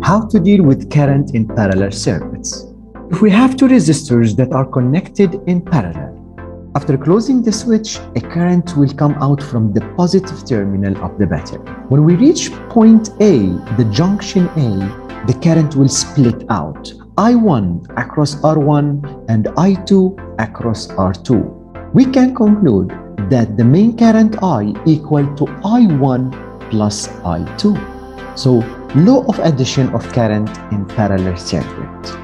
How to deal with current in parallel circuits. If we have two resistors that are connected in parallel, after closing the switch, a current will come out from the positive terminal of the battery. When we reach point A, the junction A, the current will split out. I1 across R1 and I2 across R2. We can conclude that the main current I equal to I1 plus I2. So law of addition of current in parallel circuit.